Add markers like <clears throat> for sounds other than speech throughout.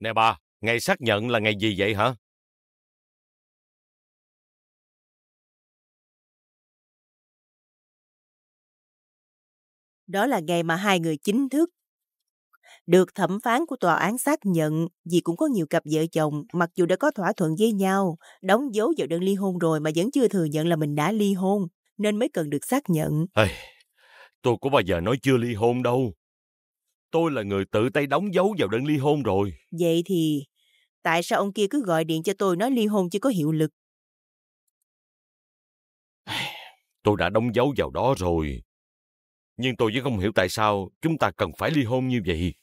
Nè bà, ngày xác nhận là ngày gì vậy hả? Đó là ngày mà hai người chính thức được thẩm phán của tòa án xác nhận vì cũng có nhiều cặp vợ chồng mặc dù đã có thỏa thuận với nhau, đóng dấu vào đơn ly hôn rồi mà vẫn chưa thừa nhận là mình đã ly hôn, nên mới cần được xác nhận. Ê, tôi có bao giờ nói chưa ly hôn đâu. Tôi là người tự tay đóng dấu vào đơn ly hôn rồi. Vậy thì tại sao ông kia cứ gọi điện cho tôi nói ly hôn chưa có hiệu lực? Tôi đã đóng dấu vào đó rồi. Nhưng tôi vẫn không hiểu tại sao chúng ta cần phải ly hôn như vậy.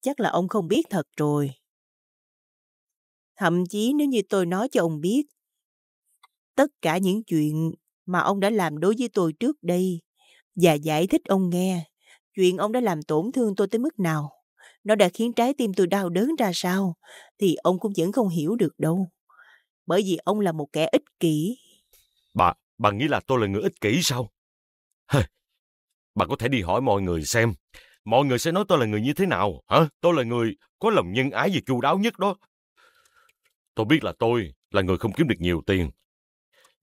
Chắc là ông không biết thật rồi. Thậm chí nếu như tôi nói cho ông biết, tất cả những chuyện mà ông đã làm đối với tôi trước đây và giải thích ông nghe chuyện ông đã làm tổn thương tôi tới mức nào, nó đã khiến trái tim tôi đau đớn ra sao, thì ông cũng vẫn không hiểu được đâu. Bởi vì ông là một kẻ ích kỷ. Bà, bà nghĩ là tôi là người ích kỷ sao? Hê, bà có thể đi hỏi mọi người xem. Mọi người sẽ nói tôi là người như thế nào, hả? Tôi là người có lòng nhân ái và chu đáo nhất đó. Tôi biết là tôi là người không kiếm được nhiều tiền.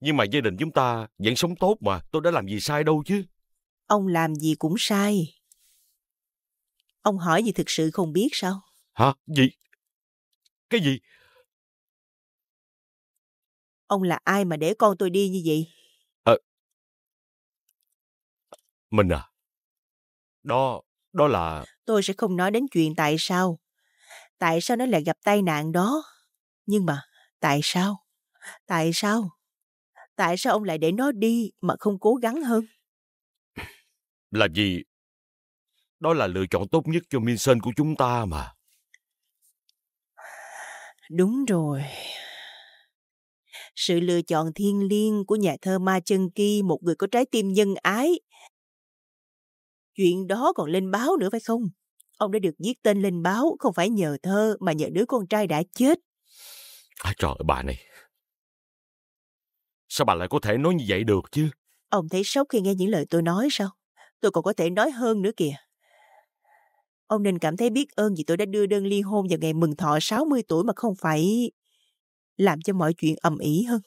Nhưng mà gia đình chúng ta vẫn sống tốt mà. Tôi đã làm gì sai đâu chứ. Ông làm gì cũng sai. Ông hỏi gì thực sự không biết sao? Hả? Gì? Cái gì? Ông là ai mà để con tôi đi như vậy? Ờ. Mình à? Đó, đó là... Tôi sẽ không nói đến chuyện tại sao. Tại sao nó lại gặp tai nạn đó? Nhưng mà, tại sao? Tại sao? Tại sao ông lại để nó đi mà không cố gắng hơn? Là gì? Đó là lựa chọn tốt nhất cho Minh Sơn của chúng ta mà. Đúng rồi. Sự lựa chọn thiên liêng của nhà thơ Ma Chân Ki, một người có trái tim nhân ái. Chuyện đó còn lên báo nữa phải không? Ông đã được viết tên lên báo không phải nhờ thơ mà nhờ đứa con trai đã chết. À, trời ơi, bà này. Sao bà lại có thể nói như vậy được chứ? Ông thấy sốc khi nghe những lời tôi nói sao? Tôi còn có thể nói hơn nữa kìa. Ông nên cảm thấy biết ơn vì tôi đã đưa đơn ly hôn vào ngày mừng thọ 60 tuổi mà không phải làm cho mọi chuyện ầm ĩ hơn.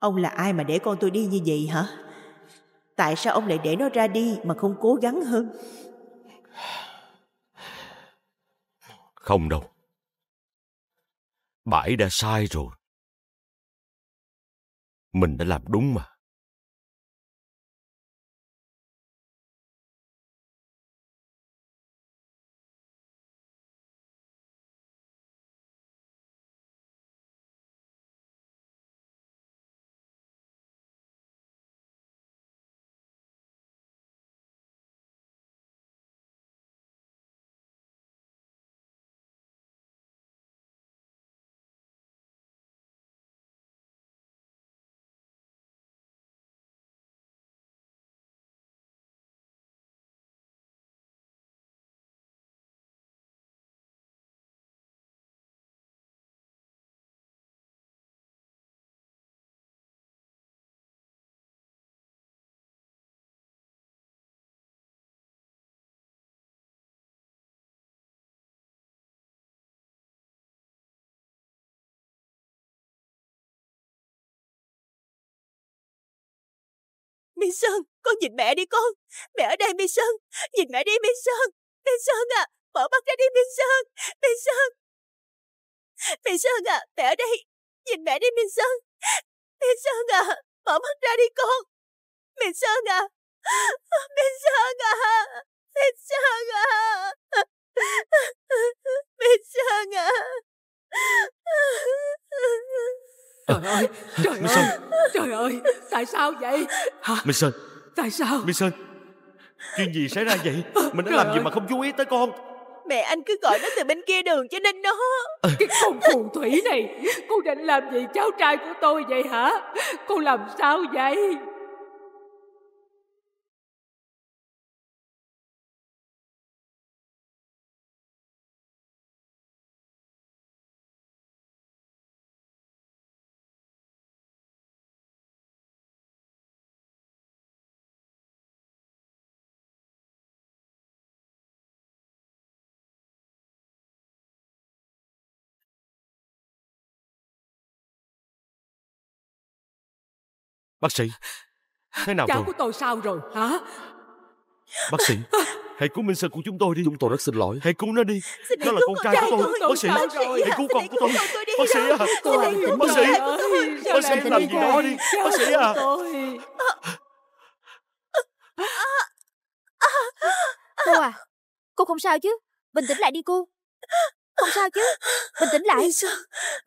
Ông là ai mà để con tôi đi như vậy hả? Tại sao ông lại để nó ra đi mà không cố gắng hơn? Không đâu. Bãi đã sai rồi. Mình đã làm đúng mà. Mi Sơn, con nhìn mẹ đi con. Mẹ ở đây Mi Sơn. Nhìn mẹ đi Mi Sơn. Mi Sơn à, mở mắt ra đi Mi Sơn. Mi Sơn. Mi Sơn à, mẹ ở đây. Nhìn mẹ đi Mi Sơn. Mi Sơn à, mở mắt ra đi con. Mi Sơn à. Mi Sơn à. Mi Sơn à. Mi Sơn à ơi Trời Minh ơi Trời ơi Tại sao vậy? Hả? Minh Sơn. Tại sao? Minh Sơn. Chuyện gì xảy ra vậy? Mình đã Trời làm gì ơi. mà không chú ý tới con? Mẹ anh cứ gọi nó từ bên kia đường cho nên nó Cái con phù thủy này Con định làm gì cháu trai của tôi vậy hả? Con làm sao vậy Bác sĩ Thế nào Cháu rồi của tôi sao rồi hả Bác sĩ Hãy cứu Minh Sơn của chúng tôi đi Chúng tôi rất xin lỗi. Hãy cứu nó đi Xin Nó là con trai của tôi tôi. Bác sĩ? Hãy cứu con Xin của tôi Bác sĩ à à, bác sĩ. Bác sĩ làm gì đó đi. Bác sĩ à. Cô à, cô không sao chứ? Bình tĩnh lại đi cô. Không sao chứ? Bình tĩnh lại,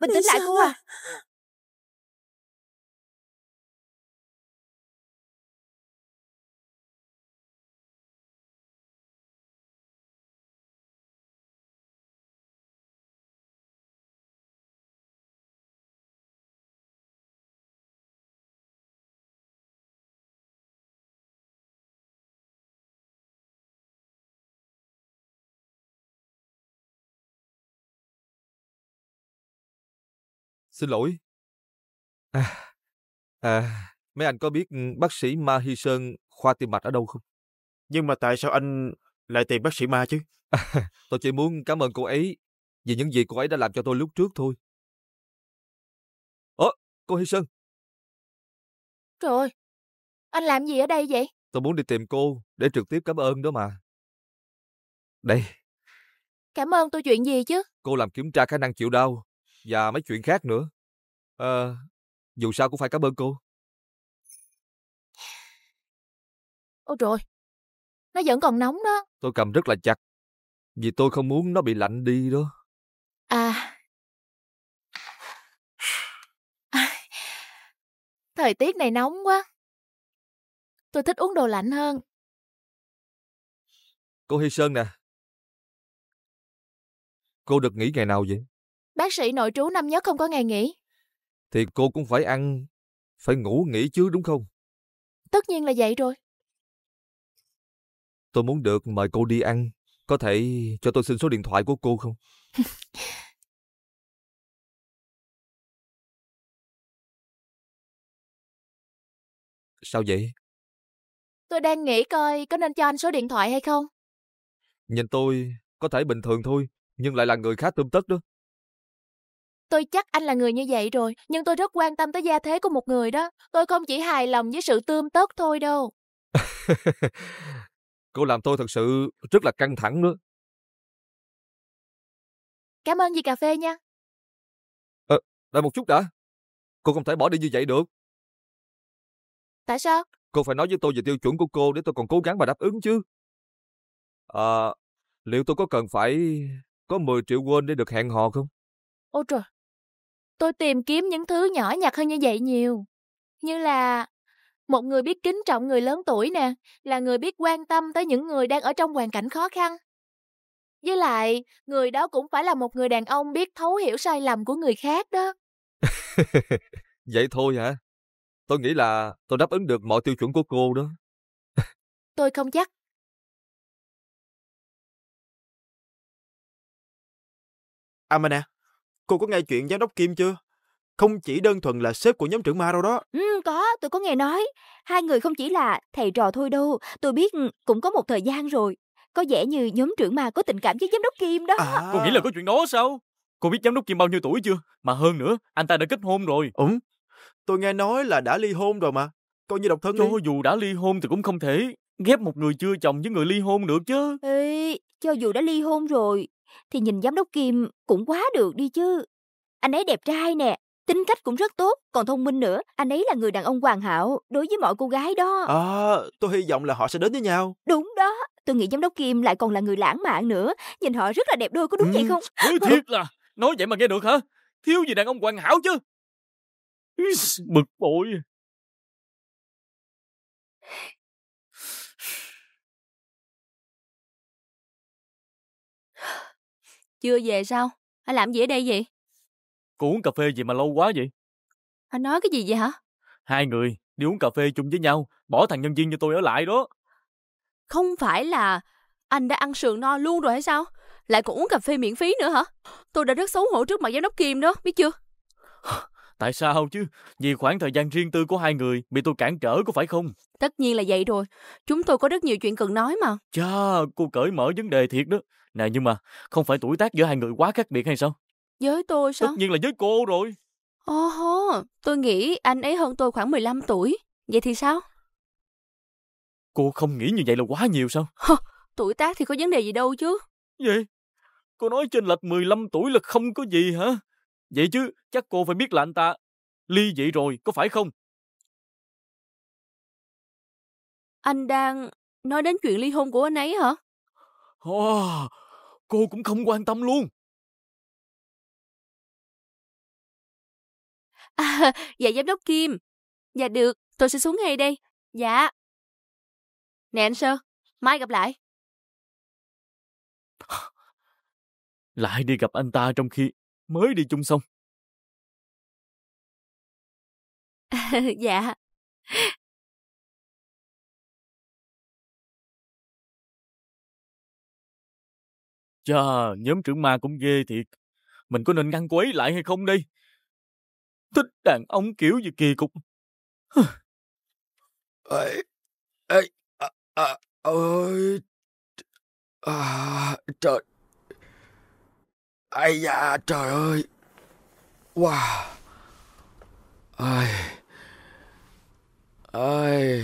bình tĩnh lại cô à. Xin lỗi. À, à, mấy anh có biết ừ, bác sĩ Ma Hy Sơn khoa tim mạch ở đâu không? Nhưng mà tại sao anh lại tìm bác sĩ ma chứ? <laughs> Tôi chỉ muốn cảm ơn cô ấy vì những gì cô ấy đã làm cho tôi lúc trước thôi. Ủa, cô Hy Sơn, Trời ơi, anh làm gì ở đây vậy? tôi muốn đi tìm cô để trực tiếp cảm ơn đó mà. Đây, Cảm ơn tôi chuyện gì chứ? cô làm kiểm tra khả năng chịu đau và mấy chuyện khác nữa. Ờ, dù sao cũng phải cảm ơn cô. Ôi trời nó vẫn còn nóng đó. Tôi cầm rất là chặt vì tôi không muốn nó bị lạnh đi đó. À. À, Thời tiết này nóng quá. Tôi thích uống đồ lạnh hơn. Cô Hy Sơn nè. Cô được nghỉ ngày nào vậy? Bác sĩ nội trú năm nhất không có ngày nghỉ. Thì cô cũng phải ăn, phải ngủ nghỉ chứ đúng không? Tất nhiên là vậy rồi. Tôi muốn được mời cô đi ăn. Có thể cho tôi xin số điện thoại của cô không? <laughs> Sao vậy? Tôi đang nghĩ coi có nên cho anh số điện thoại hay không. Nhìn tôi có thể bình thường thôi, nhưng lại là người khá tươm tất đó. Tôi chắc anh là người như vậy rồi, nhưng tôi rất quan tâm tới gia thế của một người đó. Tôi không chỉ hài lòng với sự tươm tất thôi đâu. <laughs> cô làm tôi thật sự rất là căng thẳng nữa. Cảm ơn vì cà phê nha. Đợi một chút đã. Cô không thể bỏ đi như vậy được. Tại sao? Cô phải nói với tôi về tiêu chuẩn của cô để tôi còn cố gắng mà đáp ứng chứ. À, liệu tôi có cần phải có 10 triệu won để được hẹn hò không? Ôi trời, tôi tìm kiếm những thứ nhỏ nhặt hơn như vậy nhiều. Như là một người biết kính trọng người lớn tuổi nè, là người biết quan tâm tới những người đang ở trong hoàn cảnh khó khăn. Với lại, người đó cũng phải là một người đàn ông biết thấu hiểu sai lầm của người khác đó. <laughs> Vậy thôi hả? Tôi nghĩ là tôi đáp ứng được mọi tiêu chuẩn của cô đó. <laughs> Tôi không chắc. À mà nè, cô có nghe chuyện giám đốc Kim chưa? Không chỉ đơn thuần là sếp của nhóm trưởng ma đâu đó. Ừ, có, tôi có nghe nói. Hai người không chỉ là thầy trò thôi đâu. Tôi biết ừ, cũng có một thời gian rồi. Có vẻ như nhóm trưởng mà có tình cảm với giám đốc Kim đó. À, Cô nghĩ là có chuyện đó sao? Cô biết giám đốc Kim bao nhiêu tuổi chưa? Mà hơn nữa, anh ta đã kết hôn rồi. Ủm, tôi nghe nói là đã ly hôn rồi mà. Coi như độc thân Cho đi. dù đã ly hôn thì cũng không thể ghép một người chưa chồng với người ly hôn được chứ. Ê, cho dù đã ly hôn rồi, thì nhìn giám đốc Kim cũng quá được đi chứ. Anh ấy đẹp trai nè, tính cách cũng rất tốt, còn thông minh nữa. Anh ấy là người đàn ông hoàn hảo đối với mọi cô gái đó. À, tôi hy vọng là họ sẽ đến với nhau. Đúng đó, tôi nghĩ giám đốc Kim lại còn là người lãng mạn nữa. Nhìn họ rất là đẹp đôi, có đúng vậy Ừ. không? Ôi thiệt là, nói vậy mà nghe được hả? Thiếu gì đàn ông hoàn hảo chứ. Bực bội. Chưa về sao? Anh làm gì ở đây vậy? Cô uống cà phê gì mà lâu quá vậy? Anh nói cái gì vậy hả? Hai người đi uống cà phê chung với nhau, bỏ thằng nhân viên như tôi ở lại đó. Không phải là anh đã ăn sườn no luôn rồi hay sao? Lại còn uống cà phê miễn phí nữa hả? Tôi đã rất xấu hổ trước mặt giám đốc Kim đó, biết chưa? <sighs> Tại sao chứ? Vì khoảng thời gian riêng tư của hai người bị tôi cản trở có phải không? Tất nhiên là vậy rồi. Chúng tôi có rất nhiều chuyện cần nói mà. Chà, cô cởi mở vấn đề thiệt đó. Nè nhưng mà không phải tuổi tác giữa hai người quá khác biệt hay sao? Với tôi sao? Tất nhiên là với cô rồi. Ồ hô, tôi nghĩ anh ấy hơn tôi khoảng 15 tuổi. Vậy thì sao? Cô không nghĩ như vậy là quá nhiều sao? Tuổi tác thì có vấn đề gì đâu chứ. Vậy? Cô nói trên lệch 15 tuổi là không có gì hả? Vậy chứ chắc cô phải biết là anh ta ly dị rồi, có phải không? Anh đang nói đến chuyện ly hôn của anh ấy hả? Oh, cô cũng không quan tâm luôn. <laughs> À, dạ giám đốc Kim. Dạ được, tôi sẽ xuống ngay đây. Dạ. Nè anh Sơ, mai gặp lại. <laughs> Lại đi gặp anh ta trong khi mới đi chung xong. <laughs> dạ. Chà, nhóm trưởng ma cũng ghê thiệt. Mình có nên ngăn cô ấy lại hay không đây? Thích đàn ông kiểu gì kỳ cục. ơi ơi à, à, ơi à, trời ai da trời ơi wow ai ai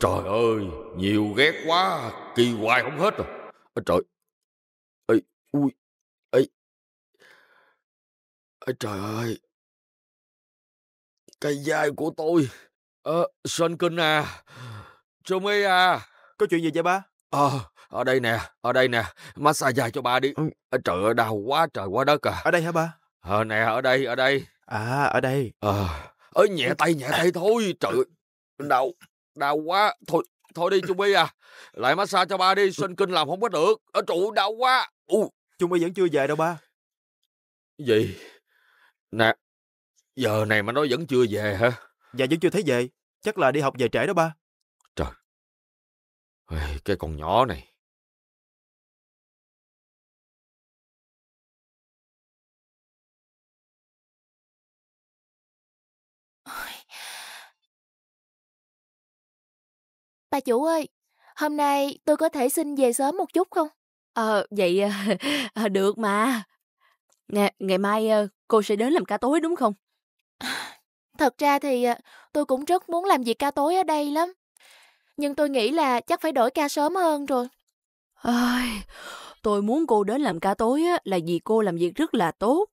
trời ơi nhiều ghét quá kỳ hoài không hết rồi Ôi trời ơi ui ấy Ôi trời ơi cái vai của tôi ờ Sơn Kinh à Trummy à Có chuyện gì vậy ba? Ờ, ở đây nè, ở đây nè, massage dài cho ba đi. Ừ. Trời ơi, đau quá trời quá đất à. Ở đây hả ba? Ờ, nè, ở đây, ở đây. À, ở đây. Ờ, ơi nhẹ tay, nhẹ tay thôi. Trời ơi, đau, đau quá. Thôi, thôi đi Trung Bi à. Lại massage cho ba đi, sinh kinh làm không có được. Ở trụ đau quá. U, Trung Bi vẫn chưa về đâu ba. gì? Nè, giờ này mà nó vẫn chưa về hả? Dạ vẫn chưa thấy về. Chắc là đi học về trễ đó ba. Ê, Cái con nhỏ này. Bà chủ ơi, hôm nay tôi có thể xin về sớm một chút không? Ờ, vậy à, <laughs> được mà. Ngày, ngày mai à, cô sẽ đến làm ca tối đúng không? <sighs> Thật ra thì tôi cũng rất muốn làm việc ca tối ở đây lắm. Nhưng tôi nghĩ là chắc phải đổi ca sớm hơn rồi. Ôi, tôi muốn cô đến làm ca tối á, là vì cô làm việc rất là tốt.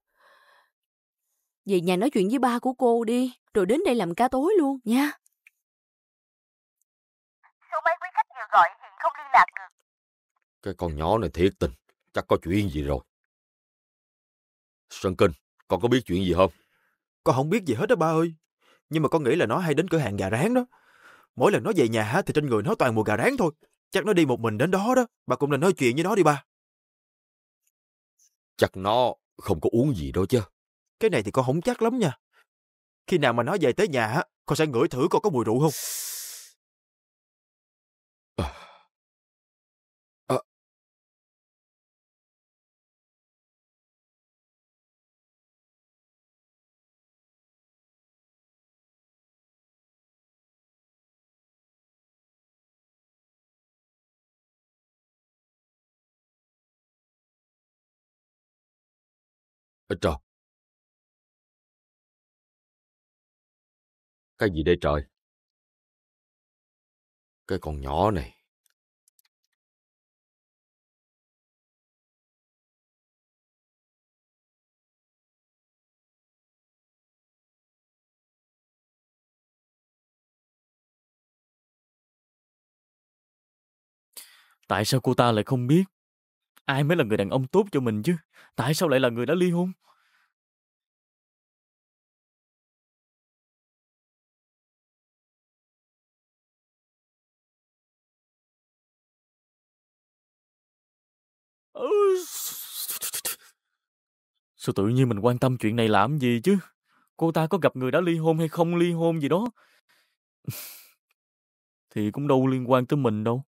Về nhà nói chuyện với ba của cô đi, rồi đến đây làm ca tối luôn nha. Gọi hiện không liên lạc được. Cái con nhỏ này thiệt tình. Chắc có chuyện gì rồi. Sơn Kinh, con có biết chuyện gì không? Con không biết gì hết đó ba ơi. Nhưng mà con nghĩ là nó hay đến cửa hàng gà rán đó. Mỗi lần nó về nhà á, thì trên người nó toàn mùi gà rán thôi. Chắc nó đi một mình đến đó đó. Bà cũng nên nói chuyện với nó đi ba. Chắc nó không có uống gì đâu chứ. Cái này thì con không chắc lắm nha. Khi nào mà nó về tới nhà á, con sẽ ngửi thử coi có mùi rượu không. Ờ. Ờ. Ôi trời. Cái gì đây trời? Cái con nhỏ này. Tại sao cô ta lại không biết? Ai mới là người đàn ông tốt cho mình chứ? Tại sao lại là người đã ly hôn? Sao tự nhiên mình quan tâm chuyện này làm gì chứ? Cô ta có gặp người đã ly hôn hay không ly hôn gì đó. Thì cũng đâu liên quan tới mình đâu.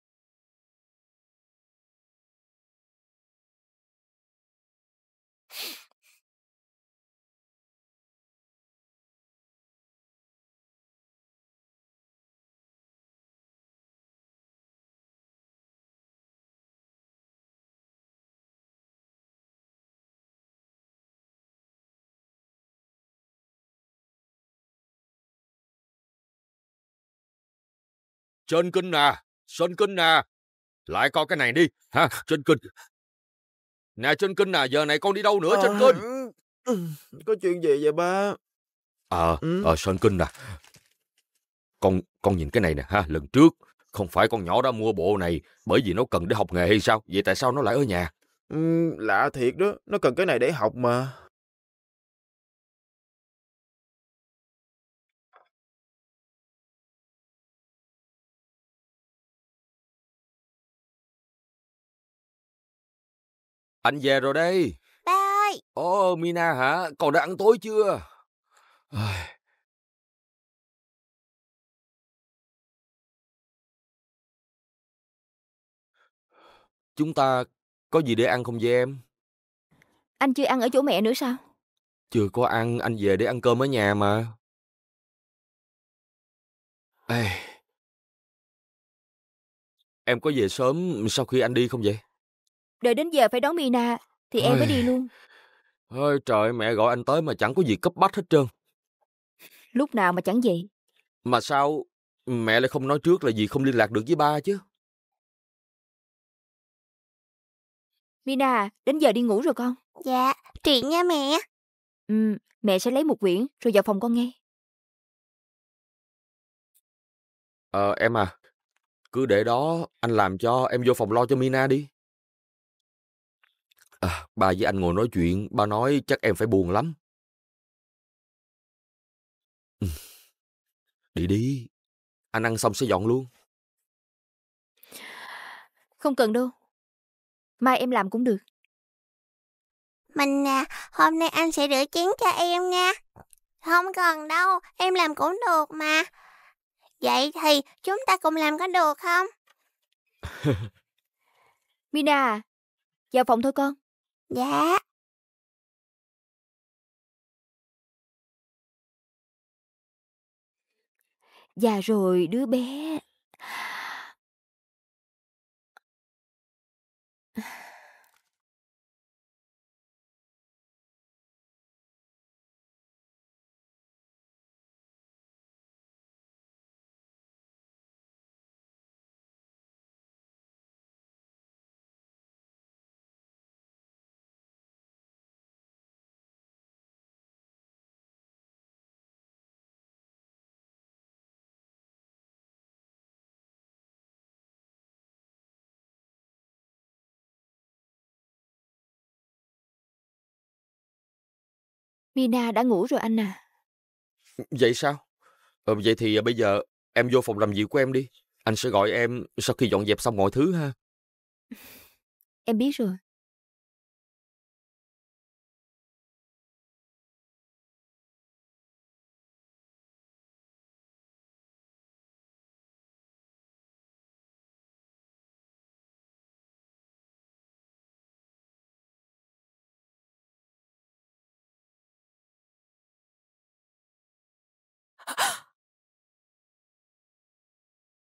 Trên kinh nè, trên kinh nè. Lại coi cái này đi, ha, trên kinh. Nè trên kinh nè, giờ này con đi đâu nữa trên À, kinh? <clears throat> Có chuyện gì vậy ba? Ờ, Ừ. ờ, Sơn Kinh nè. Con, con nhìn cái này nè ha, lần trước, không phải con nhỏ đó mua bộ này bởi vì nó cần để học nghề hay sao? Vậy tại sao nó lại ở nhà? Ừ, lạ thiệt đó, nó cần cái này để học mà. Anh về rồi đây. Ba ơi, Ồ, Mina hả? Con đã ăn tối chưa? Chúng ta có gì để ăn không vậy em? Anh chưa ăn ở chỗ mẹ nữa sao? Chưa có ăn, anh về để ăn cơm ở nhà mà. Ê. Em có về sớm sau khi anh đi không vậy? Đợi đến giờ phải đón Mina thì em mới Ôi. đi luôn. Ôi trời, mẹ gọi anh tới mà chẳng có gì cấp bách hết trơn. Lúc nào mà chẳng vậy. Mà sao mẹ lại không nói trước là gì không liên lạc được với ba chứ? Mina, đến giờ đi ngủ rồi con. dạ, chuyện nha mẹ. Ừ, mẹ sẽ lấy một quyển rồi vào phòng con nghe. Ờ, em à, cứ để đó anh làm cho em vô phòng lo cho Mina đi. À, ba với anh ngồi nói chuyện, ba nói chắc em phải buồn lắm. Ừ. Đi đi, anh ăn xong sẽ dọn luôn. Không cần đâu. Mai em làm cũng được. Mình à, hôm nay anh sẽ rửa chén cho em nha. Không cần đâu, em làm cũng được mà. Vậy thì chúng ta cùng làm có được không? <laughs> Mina, vào phòng thôi con. Dạ. Già rồi đứa bé. Mina đã ngủ rồi anh à. Vậy sao? Ờ, vậy thì à, bây giờ em vô phòng làm việc của em đi. Anh sẽ gọi em sau khi dọn dẹp xong mọi thứ ha. <laughs> Em biết rồi.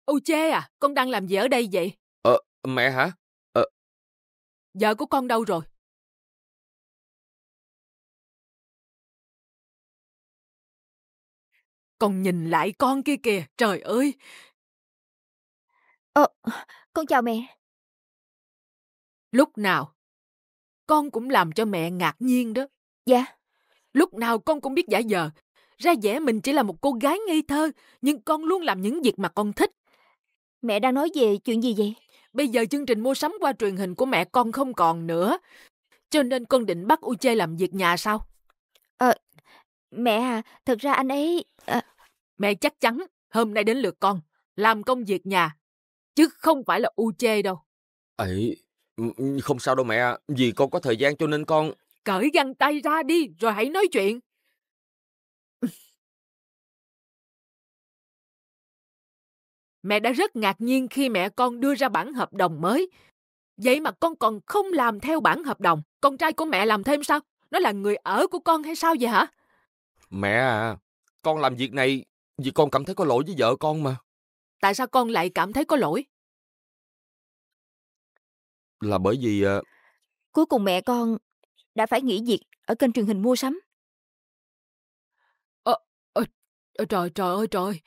Ôi chê à, con đang làm gì ở đây vậy? Ờ, mẹ hả? Vợ của con đâu rồi? Con nhìn lại con kia kìa, trời ơi! Ờ, con chào mẹ. Lúc nào? Con cũng làm cho mẹ ngạc nhiên đó. Dạ, Lúc nào con cũng biết giả vờ. Ra vẻ mình chỉ là một cô gái ngây thơ, nhưng con luôn làm những việc mà con thích. Mẹ đang nói về chuyện gì vậy? Bây giờ chương trình mua sắm qua truyền hình của mẹ con không còn nữa. Cho nên con định bắt Uche làm việc nhà sao? Mẹ à, thật ra anh ấy... à, Mẹ chắc chắn hôm nay đến lượt con làm công việc nhà, chứ không phải là Uche đâu. Ấy, Ừ, ừ, Không sao đâu mẹ, vì con có thời gian cho nên con... Cởi găng tay ra đi, rồi hãy nói chuyện. Mẹ đã rất ngạc nhiên khi mẹ con đưa ra bản hợp đồng mới. Vậy mà con còn không làm theo bản hợp đồng. Con trai của mẹ làm thêm sao? Nó là người ở của con hay sao vậy hả? Mẹ à, con làm việc này vì con cảm thấy có lỗi với vợ con mà. Tại sao con lại cảm thấy có lỗi? Là bởi vì... ờ, Cuối cùng mẹ con đã phải nghỉ việc ở kênh truyền hình mua sắm. Ờ, trời trời ơi trời,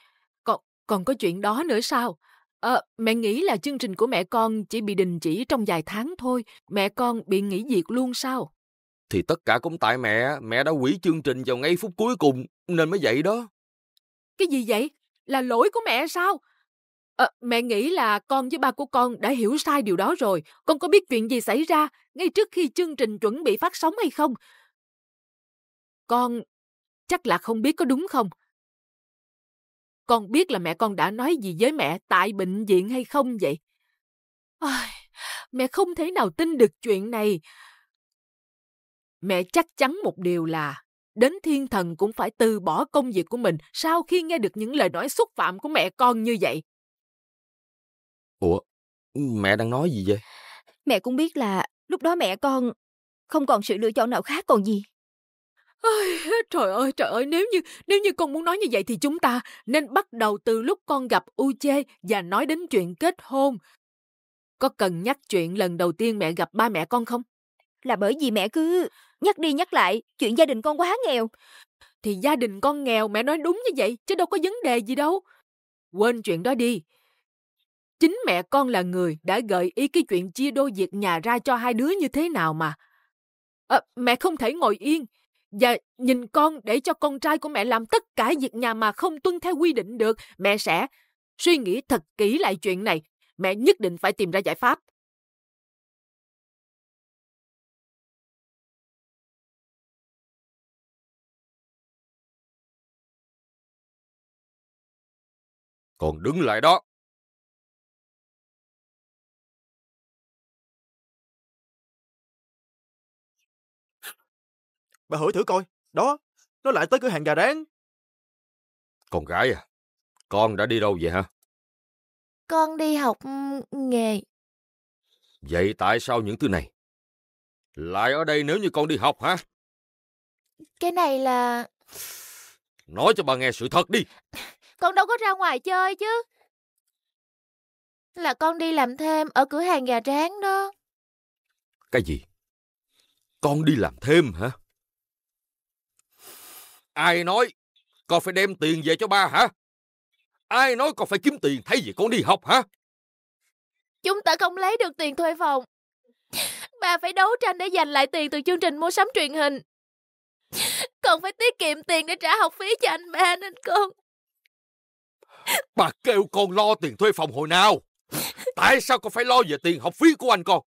còn, có chuyện đó nữa sao? Ờ, mẹ nghĩ là chương trình của mẹ con chỉ bị đình chỉ trong vài tháng thôi. Mẹ con bị nghỉ việc luôn sao? Thì tất cả cũng tại mẹ, mẹ đã hủy chương trình vào ngay phút cuối cùng, nên mới vậy đó. Cái gì vậy? Là lỗi của mẹ sao? Ờ, mẹ nghĩ là con với ba của con đã hiểu sai điều đó rồi. Con có biết chuyện gì xảy ra ngay trước khi chương trình chuẩn bị phát sóng hay không? Con chắc là không biết có đúng không? Con biết là mẹ con đã nói gì với mẹ tại bệnh viện hay không vậy? Ai, mẹ không thể nào tin được chuyện này. Mẹ chắc chắn một điều là đến thiên thần cũng phải từ bỏ công việc của mình sau khi nghe được những lời nói xúc phạm của mẹ con như vậy. Ủa, mẹ đang nói gì vậy? Mẹ cũng biết là lúc đó mẹ con không còn sự lựa chọn nào khác còn gì. Ôi, trời ơi, trời ơi, nếu như nếu như con muốn nói như vậy thì chúng ta nên bắt đầu từ lúc con gặp Uche và nói đến chuyện kết hôn. Có cần nhắc chuyện lần đầu tiên mẹ gặp ba mẹ con không? Là bởi vì mẹ cứ nhắc đi nhắc lại chuyện gia đình con quá nghèo. Thì gia đình con nghèo mẹ nói đúng như vậy, chứ đâu có vấn đề gì đâu. Quên chuyện đó đi. Chính mẹ con là người đã gợi ý cái chuyện chia đôi việc nhà ra cho hai đứa như thế nào mà. Ờ, mẹ không thể ngồi yên và nhìn con để cho con trai của mẹ làm tất cả việc nhà mà không tuân theo quy định được. Mẹ sẽ suy nghĩ thật kỹ lại chuyện này. Mẹ nhất định phải tìm ra giải pháp. Còn đứng lại đó. Bà hỏi thử coi. Đó, nó lại tới cửa hàng gà rán. Con gái à, con đã đi đâu vậy hả? Con đi học nghề. Vậy tại sao những thứ này lại ở đây nếu như con đi học hả? Cái này là... Nói cho bà nghe sự thật đi. Con đâu có ra ngoài chơi chứ. Là con đi làm thêm ở cửa hàng gà rán đó. Cái gì? Con đi làm thêm hả? Ai nói con phải đem tiền về cho ba hả? Ai nói con phải kiếm tiền thay vì con đi học hả? Chúng ta không lấy được tiền thuê phòng. Bà phải đấu tranh để giành lại tiền từ chương trình mua sắm truyền hình. Con phải tiết kiệm tiền để trả học phí cho anh ba nên con. Bà kêu con lo tiền thuê phòng hồi nào? Tại sao con phải lo về tiền học phí của anh con?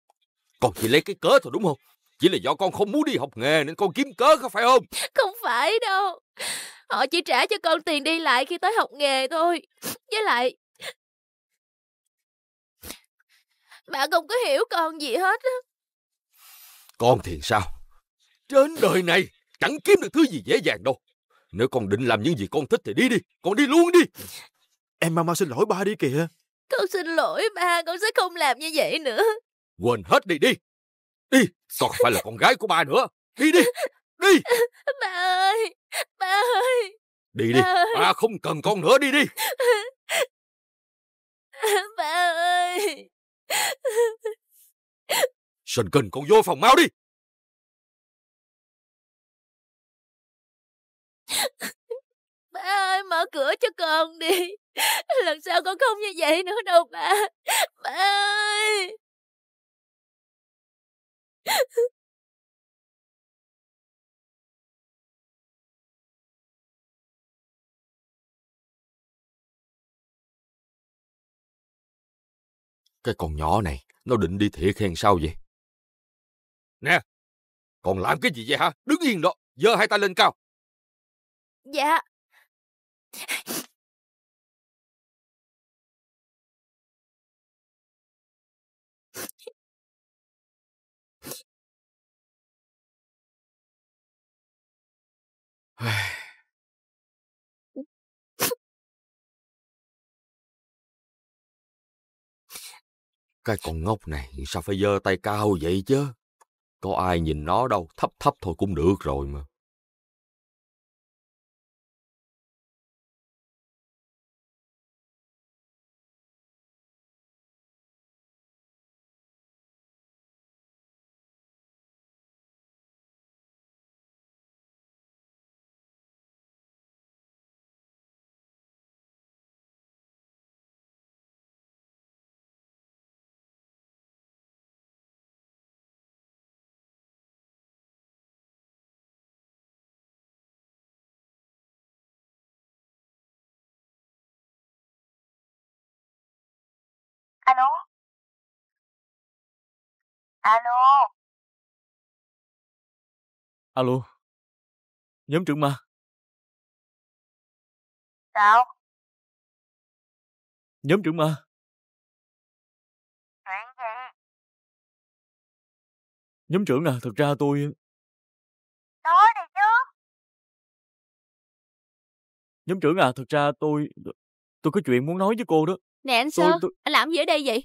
Con chỉ lấy cái cớ thôi đúng không? Chỉ là do con không muốn đi học nghề nên con kiếm cớ có phải không? Không phải đâu. Họ chỉ trả cho con tiền đi lại khi tới học nghề thôi. Với lại... Bà không có hiểu con gì hết á. Con thì sao? Trên đời này chẳng kiếm được thứ gì dễ dàng đâu. Nếu con định làm những gì con thích thì đi đi. Con đi luôn đi. Em mau mau xin lỗi ba đi kìa. Con xin lỗi ba, con sẽ không làm như vậy nữa. Quên hết đi đi. Đi, không phải là con gái của ba nữa. Đi đi, đi. <laughs> Ba ơi, ba ơi, Đi đi, Ba không cần con nữa đi đi. <laughs> ba ơi. Sơn Kinh con vô phòng mau đi. Ba ơi, mở cửa cho con đi. Lần sau con không như vậy nữa đâu ba. Ba ơi. <laughs> Cái con nhỏ này, nó định đi thiệt hay sao vậy? Nè, còn làm cái gì vậy hả? Đứng yên đó, giơ hai tay lên cao. Dạ. <sighs> Cái con ngốc này sao phải giơ tay cao vậy chứ? Có ai nhìn nó đâu, thấp thấp thôi cũng được rồi mà. Alo? Alo? Alo. Nhóm trưởng ma. Sao? Nhóm trưởng ma. Chuyện gì? Nhóm trưởng à, thật ra tôi... Nói đi chứ. Nhóm trưởng à, thật ra tôi... Tôi có chuyện muốn nói với cô đó. Nè anh Tôi- Sơ, tôi- anh làm gì ở đây vậy?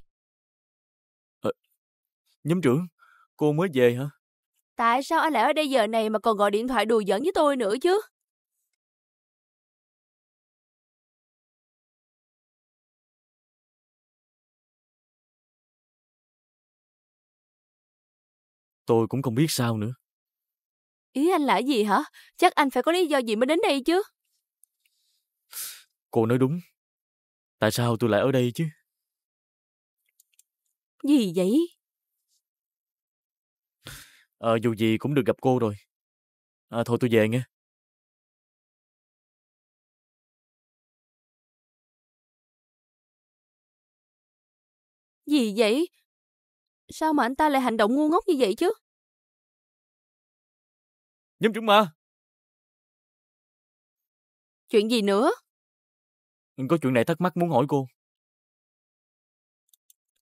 Nhóm trưởng, cô mới về hả? Tại sao anh lại ở đây giờ này mà còn gọi điện thoại đùa giỡn với tôi nữa chứ? Tôi cũng không biết sao nữa. Ý anh là gì hả? Chắc anh phải có lý do gì mới đến đây chứ. Cô nói đúng. Tại sao tôi lại ở đây chứ? Gì vậy? Ờ, dù gì cũng được gặp cô rồi. À, thôi tôi về nghe. Gì vậy? Sao mà anh ta lại hành động ngu ngốc như vậy chứ? Nhóm trưởng ma, Chuyện gì nữa? Có chuyện này thắc mắc muốn hỏi cô.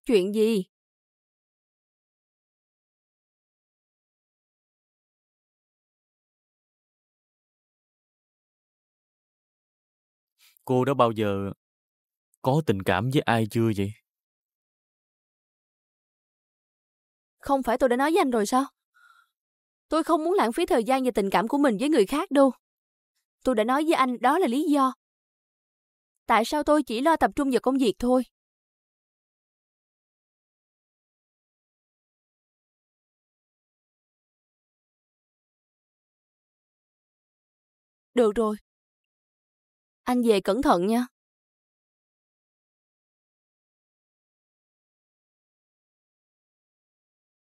Chuyện gì? Cô đã bao giờ có tình cảm với ai chưa vậy? Không phải tôi đã nói với anh rồi sao? Tôi không muốn lãng phí thời gian và tình cảm của mình với người khác đâu. Tôi đã nói với anh đó là lý do. Tại sao tôi chỉ lo tập trung vào công việc thôi? Được rồi. Anh về cẩn thận nha.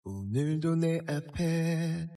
오늘도 내 앞에